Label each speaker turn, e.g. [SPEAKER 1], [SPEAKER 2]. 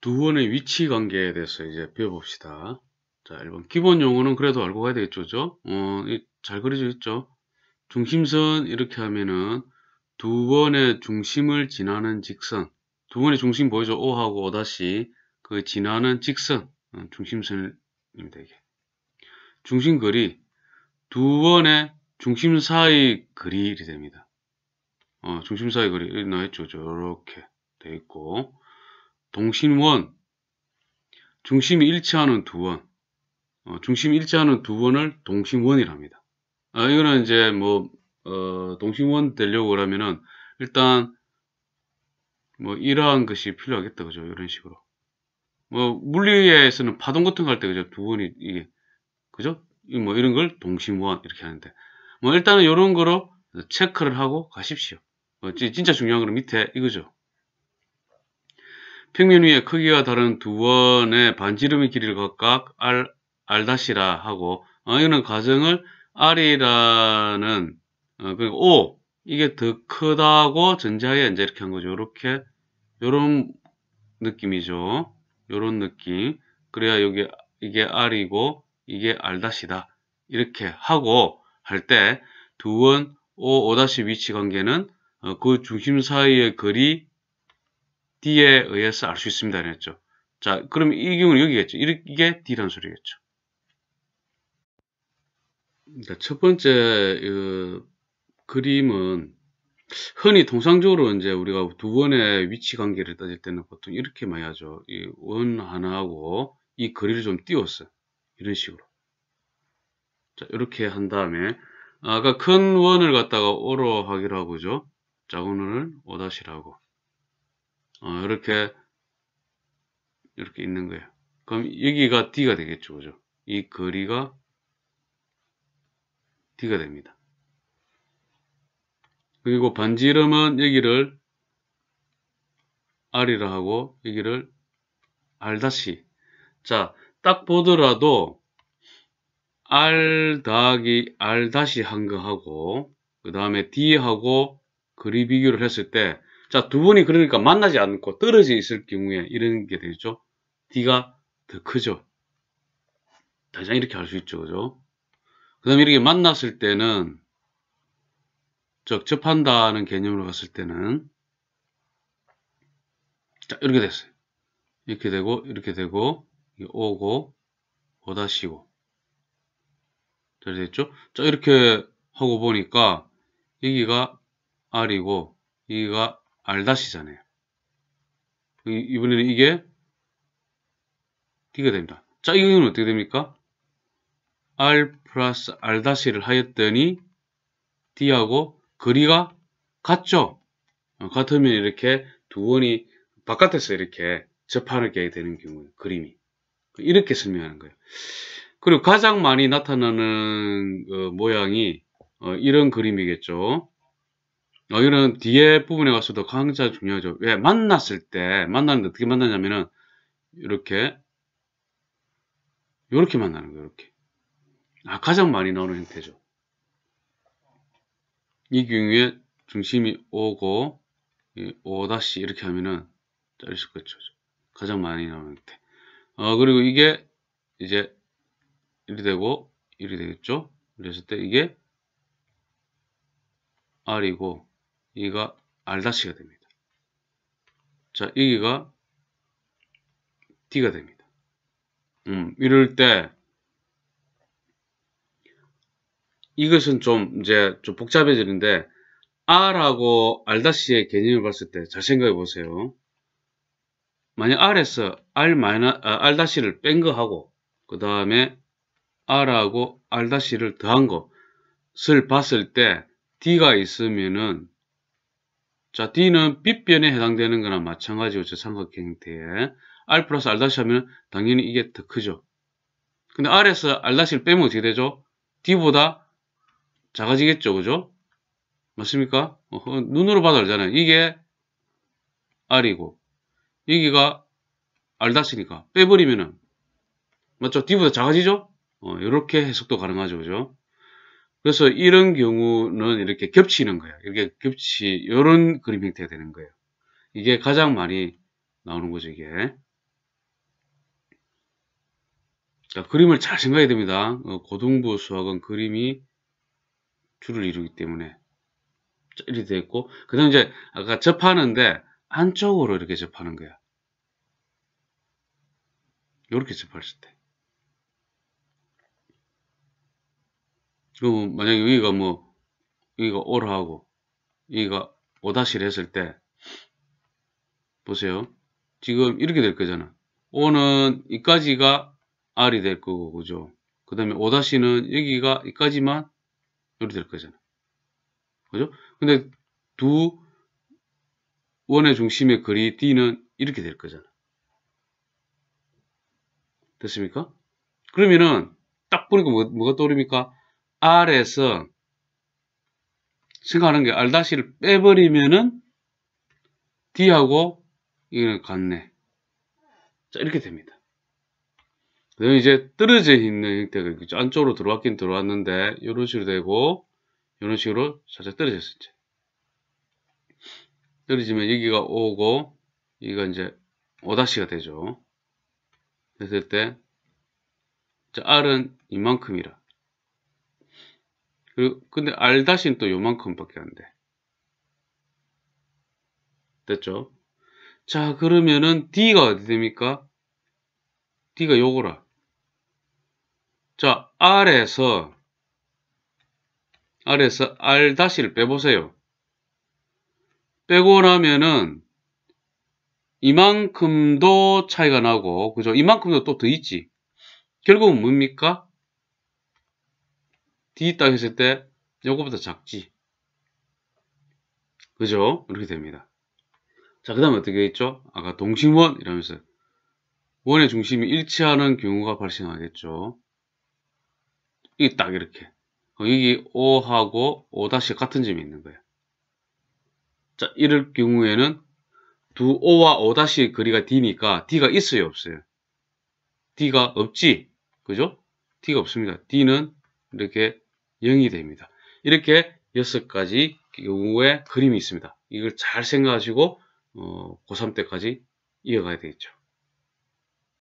[SPEAKER 1] 두 원의 위치 관계에 대해서 이제 배워봅시다. 자, 1번. 기본 용어는 그래도 알고 가야 되겠죠, 그죠? 어, 잘 그려져 있죠? 중심선 이렇게 하면은 두 번의 중심을 지나는 직선. 두 번의 중심 보이죠? O하고 O 다시 그 지나는 직선. 어, 중심선입니다, 이게. 중심 거리. 두 번의 중심 사이 거리 이 됩니다. 어, 중심 사이 거리 여기 나있죠, 이렇게 돼 있고 동심원 중심이 일치하는 두 원, 어, 중심이 일치하는 두 원을 동심원이랍니다. 아, 이거는 이제 뭐 어, 동심원 되려고 그러면은 일단 뭐 이러한 것이 필요하겠다, 그죠? 이런 식으로. 뭐 물리에서는 파동 같은 거 할 때 그죠? 두 원이 이게 그죠? 뭐 이런 걸 동심원 이렇게 하는데 뭐 일단은 이런 거로 체크를 하고 가십시오. 뭐 진짜 중요한 거는 밑에 이거죠. 평면 위에 크기가 다른 두 원의 반지름의 길이를 각각 R, R-라 하고 어, 이거는 가정을 R이라는 어, 그 O 이게 더 크다고 전제하에 이제 이렇게 한 거죠. 이렇게 요런 느낌이죠. 요런 느낌. 그래야 여기 이게 R이고 이게 R-다. 이렇게 하고 할 때 두 원 O, O' 위치 관계는 어, 그 중심 사이의 거리 D에 의해서 알 수 있습니다. 그랬죠. 자, 그럼 이 경우는 여기겠죠. 이게 D라는 소리겠죠. 첫 번째 그, 그림은 흔히 통상적으로 이제 우리가 두 번의 위치 관계를 따질 때는 보통 이렇게 많이 하죠. 이 원 하나하고 이 거리를 좀 띄웠어요. 이런 식으로. 자, 이렇게 한 다음에 아까 큰 원을 갖다가 오로 하기로 하고죠. 작은 원을 오다시라고. 어, 이렇게 이렇게 있는 거예요. 그럼 여기가 D가 되겠죠. 그죠? 이 거리가 D가 됩니다. 그리고 반지름은 여기를 R이라 하고 여기를 R 다시 자, 딱 보더라도 R 더하기 R 다시 한 거 하고 그 다음에 D하고 거리 비교를 했을 때 자, 두 번이 그러니까 만나지 않고 떨어져 있을 경우에 이런 게 되죠. D가 더 크죠. 가장 이렇게 할 수 있죠. 그죠? 그 다음에 이렇게 만났을 때는 적접한다는 개념으로 갔을 때는 자, 이렇게 됐어요. 이렇게 되고, 이렇게 되고, 오고, 오다시고. 잘 됐죠? 자, 이렇게 하고 보니까 여기가 R이고, 여기가 R-잖아요. 이번에는 이게 D가 됩니다. 자, 이거는 어떻게 됩니까? R 플러스 R-를 하였더니 D하고 거리가 같죠? 어, 같으면 이렇게 두 원이 바깥에서 이렇게 접하게 되는 경우 그림이. 이렇게 설명하는 거예요. 그리고 가장 많이 나타나는 어, 모양이 어, 이런 그림이겠죠. 어, 이런 뒤에 부분에 가서도 강자 중요하죠. 왜? 만났을 때, 만나는데 어떻게 만나냐면은, 이렇게, 이렇게 만나는 거예요, 이렇게. 아, 가장 많이 나오는 형태죠. 이 경우에 중심이 오고, 오 다시 이렇게 하면은, 자르실 거죠. 가장 많이 나오는 형태. 어, 그리고 이게, 이제, 이리 되고, 이리 되겠죠? 그랬을 때 이게, R이고, 이가 R-가 됩니다. 자, 여기가 D가 됩니다. 음, 이럴 때 이것은 좀 이제 좀 복잡해지는데 R하고 R-의 개념을 봤을 때 잘 생각해 보세요. 만약 R에서 R 마이너, 아, R-를 뺀 거 하고 그 다음에 R하고 R-를 더한 것을 봤을 때 D가 있으면은 자, D는 빗변에 해당되는 거나 마찬가지고 저 삼각 형태에 R 플러스 R 다시 하면 당연히 이게 더 크죠. 근데 R에서 R 다시를 빼면 어떻게 되죠? D보다 작아지겠죠. 그죠? 맞습니까? 어, 어 눈으로 봐도 알잖아요. 이게 R이고 여기가 R 다시니까 빼버리면은 맞죠? D보다 작아지죠? 어, 이렇게 해석도 가능하죠. 그죠? 그래서 이런 경우는 이렇게 겹치는 거예요. 이렇게 겹치, 이런 그림 형태가 되는 거예요. 이게 가장 많이 나오는 거죠, 이게. 자, 그림을 잘 생각해야 됩니다. 어, 고등부 수학은 그림이 줄을 이루기 때문에. 자, 이렇게 되어 있고, 그 다음 이제 아까 접하는데 안쪽으로 이렇게 접하는 거야. 이렇게 접할 때. 그럼 만약에 여기가 뭐, 여기가 오라 하고, 여기가 오다시를 했을 때, 보세요. 지금 이렇게 될 거잖아. 오는 이까지가 R이 될 거고, 그죠? 그 다음에 5-는 여기가 이까지만 이렇게 될 거잖아. 그죠? 근데 두 원의 중심의 거리 D는 이렇게 될 거잖아. 됐습니까? 그러면은 딱 보니까 뭐, 뭐가 떠오릅니까? R에서 생각하는 게 R-를 빼버리면은 D하고 이거는 같네. 자, 이렇게 됩니다. 그다음에 이제 떨어져 있는 형태가 있죠. 안쪽으로 들어왔긴 들어왔는데 이런 식으로 되고 이런 식으로 살짝 떨어졌어 이제. 떨어지면 여기가 오고 여기가 이제 오다시가 되죠. 됐을 때 자, R은 이만큼이라. 그리고 근데 R 다시는 또 요만큼밖에 안 돼. 됐죠? 자, 그러면은 D가 어디 됩니까? D가 요거라. 자, R에서, R에서 R 다시를 빼보세요. 빼고 나면은, 이만큼도 차이가 나고, 그죠? 이만큼도 또 더 있지. 결국은 뭡니까? D 딱 했을 때, 요거보다 작지. 그죠? 이렇게 됩니다. 자, 그 다음에 어떻게 있죠? 아까 동심원 이러면서 원의 중심이 일치하는 경우가 발생하겠죠. 이게 딱 이렇게. 어, 여기 O하고 O 다시 같은 점이 있는 거예요. 자, 이럴 경우에는 두 O와 O 다시 거리가 D니까 D가 있어요, 없어요? D가 없지. 그죠? D가 없습니다. D는 이렇게 0이 됩니다. 이렇게 여섯 가지 경우의 그림이 있습니다. 이걸 잘 생각하시고 어, 고3 때까지 이어가야 되겠죠.